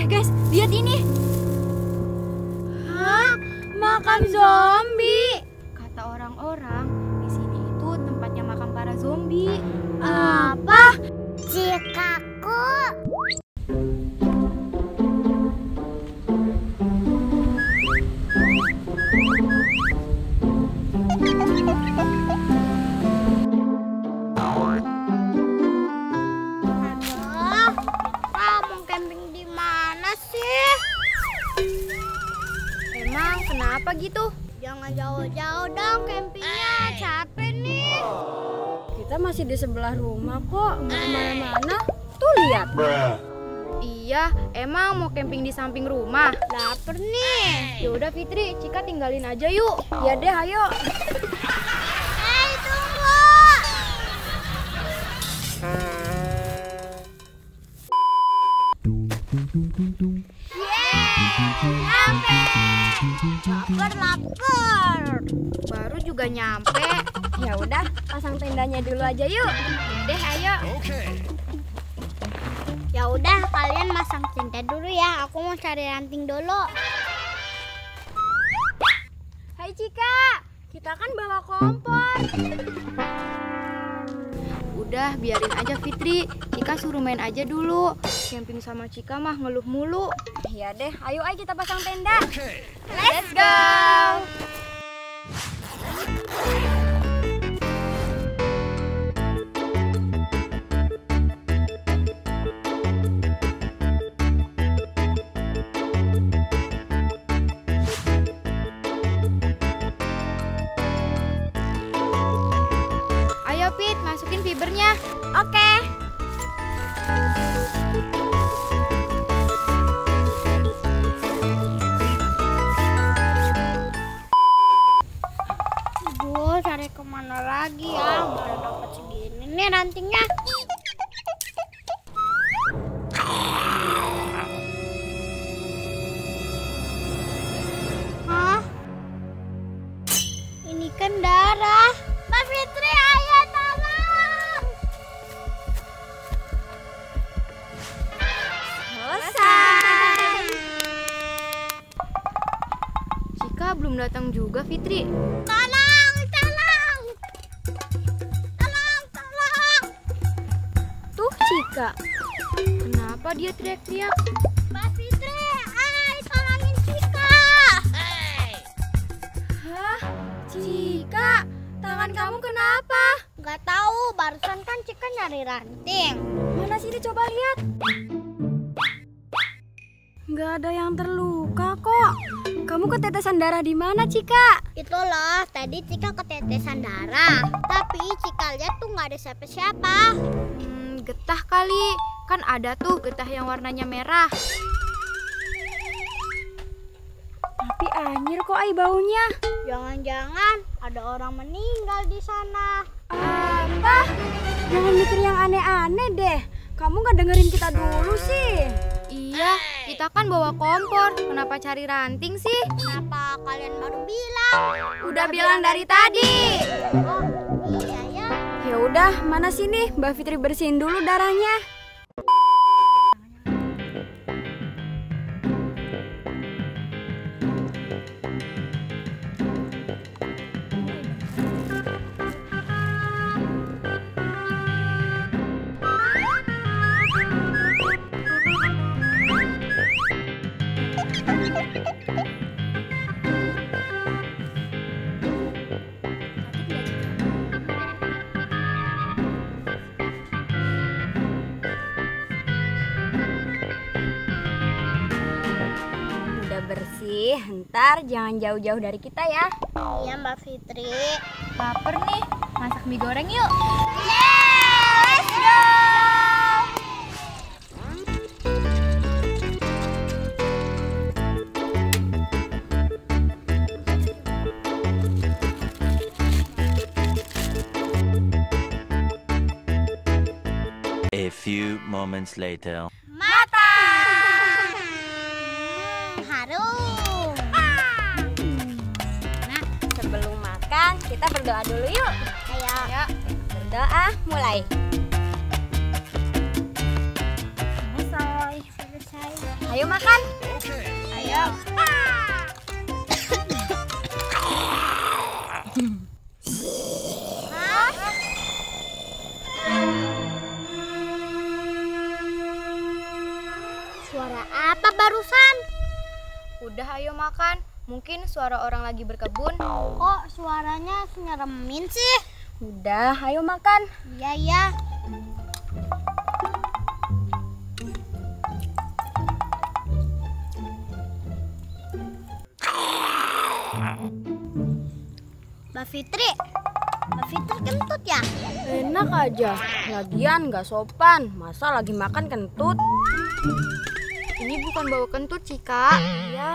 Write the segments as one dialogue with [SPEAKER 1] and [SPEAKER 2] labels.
[SPEAKER 1] Eh guys, lihat ini. Hah? Makam zombie.
[SPEAKER 2] Kenapa gitu?
[SPEAKER 3] Jangan jauh-jauh dong campingnya, capek nih.
[SPEAKER 1] Kita masih di sebelah rumah kok, nggak ke mana-mana. Tuh lihat.
[SPEAKER 2] Iya, emang mau camping di samping rumah.
[SPEAKER 3] Laper nih.
[SPEAKER 2] Ya udah Fitri, Cika tinggalin aja yuk.
[SPEAKER 1] Ya deh, ayo.
[SPEAKER 3] Hei, tunggu. Lapar,
[SPEAKER 2] juga nyampe.
[SPEAKER 1] Ya udah, pasang tendanya dulu aja yuk.
[SPEAKER 2] Deh, ayo.
[SPEAKER 3] Ya udah, kalian masang tenda dulu ya. Aku mau cari ranting dulu.
[SPEAKER 1] Hai Cika, kita kan bawa kompor.
[SPEAKER 2] Udah, biarin aja Fitri. Cika suruh main aja dulu. Camping sama Cika mah ngeluh mulu.
[SPEAKER 1] Ya deh, ayo ayo kita pasang tenda.
[SPEAKER 2] Let's go! Ayo
[SPEAKER 3] Ini darah. Mbak Fitri, ayo tolong.
[SPEAKER 1] Selesai.
[SPEAKER 2] Cika belum datang juga Fitri.
[SPEAKER 3] Tolong, tolong. Tolong, tolong.
[SPEAKER 2] Tuh Cika. Kenapa dia teriak-teriak?
[SPEAKER 3] Cika,
[SPEAKER 1] tangan kamu kenapa?
[SPEAKER 3] Gak tahu, barusan kan Cika nyari ranting.
[SPEAKER 1] Mana sini coba lihat. Nggak ada yang terluka kok. Kamu ketetesan darah di mana, Cika?
[SPEAKER 3] Itu loh, tadi Cika ketetesan darah. Tapi Cika lihat tuh nggak ada siapa-siapa.
[SPEAKER 2] Hmm, getah kali. Kan ada tuh getah yang warnanya merah.
[SPEAKER 1] Tapi anjir kok ai baunya.
[SPEAKER 3] Jangan-jangan ada orang meninggal di sana.
[SPEAKER 1] Apa? Jangan mikir yang aneh-aneh deh. Kamu nggak dengerin kita dulu sih.
[SPEAKER 2] Iya, kita kan bawa kompor. Kenapa cari ranting sih?
[SPEAKER 3] Kenapa kalian baru bilang?
[SPEAKER 2] Udah bilang dari tadi.
[SPEAKER 3] Oh, iya ya.
[SPEAKER 1] Ya udah, mana sini Mbak Fitri bersihin dulu darahnya. Bersih, ntar jangan jauh-jauh dari kita ya.
[SPEAKER 3] Iya Mbak Fitri.
[SPEAKER 2] Laper nih, masak mie goreng yuk.
[SPEAKER 3] Let's go.
[SPEAKER 4] A few moments later.
[SPEAKER 3] Mata. Harum.
[SPEAKER 1] Kita berdoa dulu yuk.
[SPEAKER 3] Ayo.
[SPEAKER 2] Ya,
[SPEAKER 1] Berdoa mulai.
[SPEAKER 3] Selesai. selesai.
[SPEAKER 1] Ayo makan.
[SPEAKER 2] Ayo.
[SPEAKER 3] Suara apa barusan?
[SPEAKER 2] Udah ayo makan. Mungkin suara orang lagi berkebun.
[SPEAKER 3] Kok suaranya nyeremin sih?
[SPEAKER 1] Udah, ayo makan.
[SPEAKER 3] Iya ya. Mbak Fitri, Mbak Fitri kentut ya?
[SPEAKER 1] Enak aja. Lagian nggak sopan. Masa lagi makan kentut?
[SPEAKER 2] Ini bukan bau kentut, Cika.
[SPEAKER 1] Ya,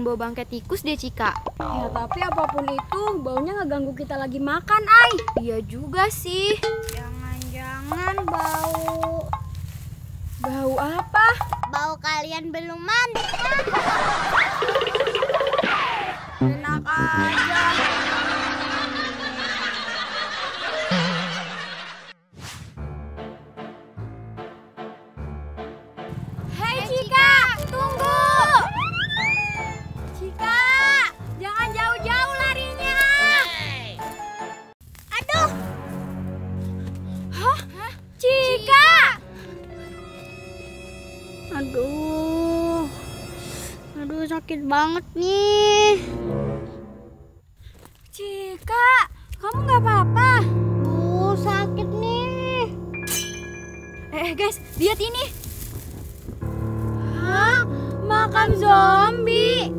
[SPEAKER 2] bukan bau bangkai tikus deh, Cika.
[SPEAKER 1] Ya tapi apa pun itu, baunya ngeganggu kita lagi makan, Ai.
[SPEAKER 2] Iya juga sih.
[SPEAKER 3] Jangan-jangan bau
[SPEAKER 1] Bau apa?
[SPEAKER 3] bau kalian belum mandi.
[SPEAKER 1] Enak aja.
[SPEAKER 3] Sakit banget nih.
[SPEAKER 1] Cika, kamu nggak apa-apa?
[SPEAKER 3] Uh, sakit nih.
[SPEAKER 2] Eh, guys, lihat ini.
[SPEAKER 1] Hah? Makan zombie.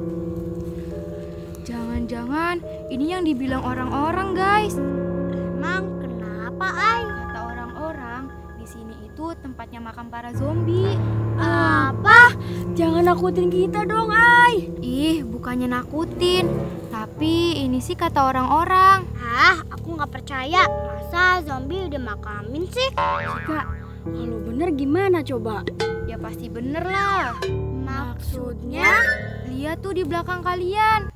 [SPEAKER 2] Jangan-jangan ini yang dibilang orang-orang, guys.
[SPEAKER 3] Emang kenapa, Ay?
[SPEAKER 2] Kata orang-orang, di sini itu tempatnya makam para zombie.
[SPEAKER 1] Apa? Jangan nakutin kita dong, Ai.
[SPEAKER 2] Ih, bukannya nakutin. Tapi ini sih kata orang-orang.
[SPEAKER 3] Ah, aku nggak percaya. Masa zombie udah makamin sih?
[SPEAKER 1] Cika, kalau bener gimana coba?
[SPEAKER 2] Ya pasti bener lah.
[SPEAKER 1] Maksudnya?
[SPEAKER 2] Lihat tuh di belakang kalian.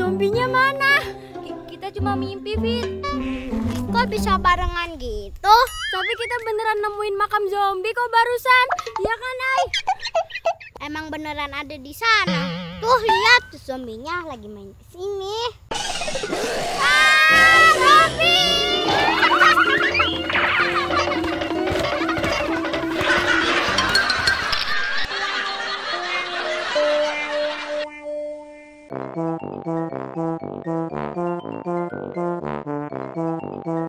[SPEAKER 1] Zombinya mana?
[SPEAKER 2] Ki- Kita cuma mimpi, Fit.
[SPEAKER 3] Kok bisa barengan gitu?
[SPEAKER 1] Tapi kita beneran nemuin makam zombie kok barusan. Iya kan, Ai?
[SPEAKER 3] Emang beneran ada di sana. Tuh lihat zombinya lagi main ke sini.